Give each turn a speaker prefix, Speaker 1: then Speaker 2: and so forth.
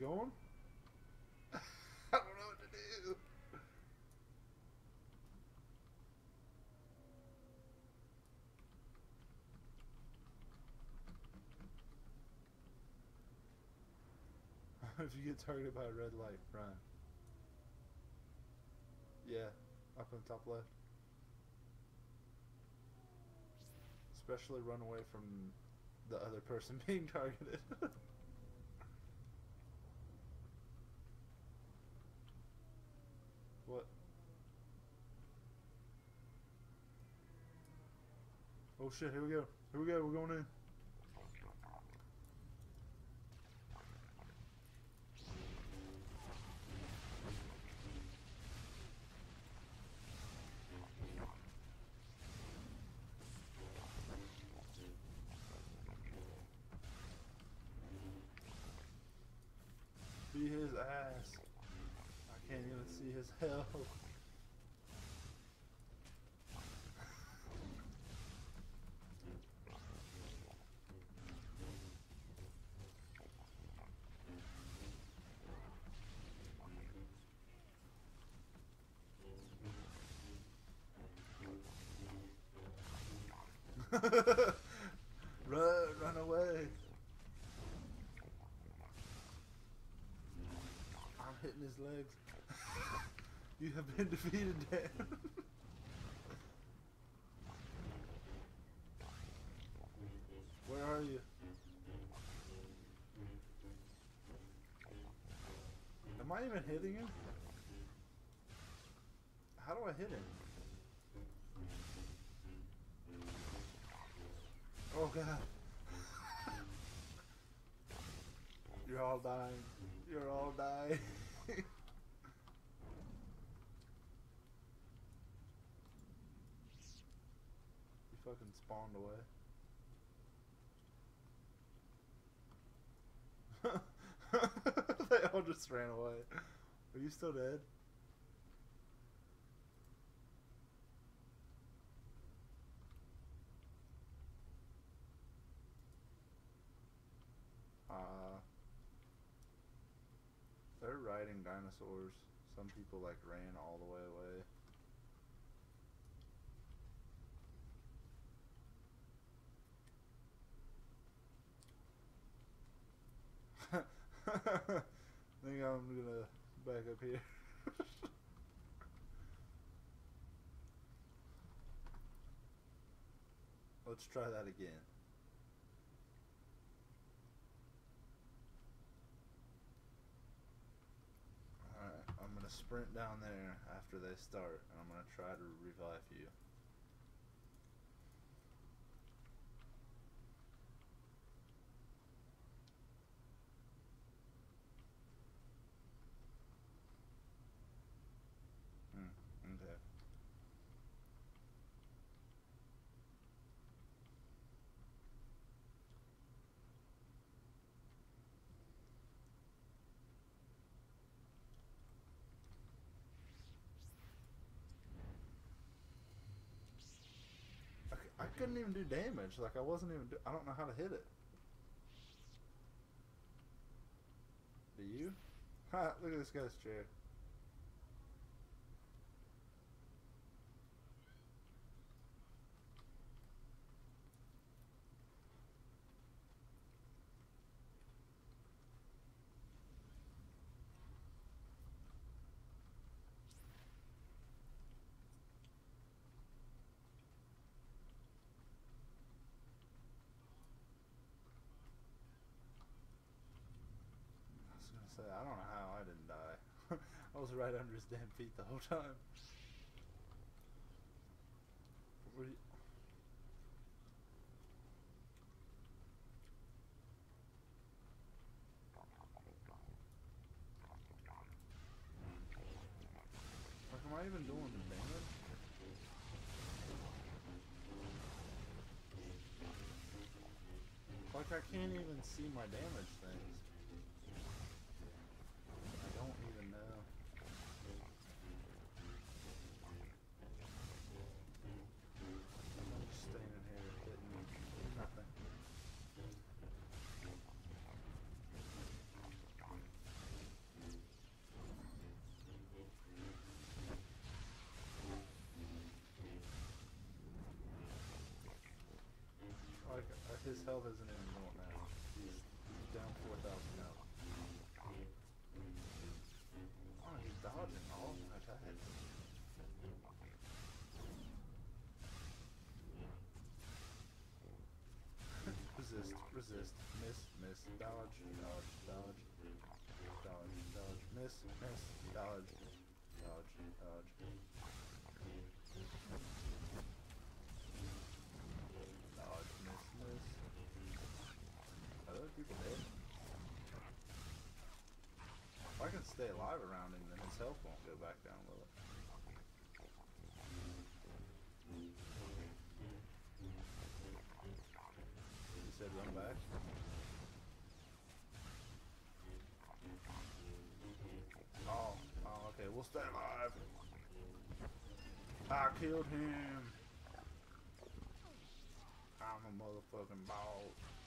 Speaker 1: going? I don't know what to do. if you get targeted by a red light, run. Yeah, up on the top left. Especially run away from the other person being targeted. what? Oh shit, here we go. Here we go, we're going in. Be his ass. I can't even see his health. run, run away. I'm hitting his legs. you have been defeated, Dan. Where are you? Am I even hitting him? How do I hit him? You're all dying. You're all dying. you fucking spawned away. they all just ran away. Are you still dead? They're dinosaurs. Some people like ran all the way away. I think I'm gonna back up here. Let's try that again. Alright, I'm gonna sprint down there after they start, and I'm gonna try to revive you. Hmm, okay. I, c- I couldn't even do damage. Like I wasn't even. I don't know how to hit it. Do you? Ha! Look at this guy's chair. I don't know how I didn't die. I was right under his damn feet the whole time. Like, am I even doing the damage? Like, I can't even see my damage things. His health isn't going now. He's, he's down 4,000 health. Oh, he's dodging all my attacks. resist, resist, miss, miss, dodge, dodge, dodge, dodge, dodge, miss, miss, dodge, dodge. Dodge, miss, miss. Are those people dead? If I can stay alive around him, then his health won't go back down, will it? He said run back. Oh, oh, okay, we'll stay alive. I killed him. I'm a motherfucking boss.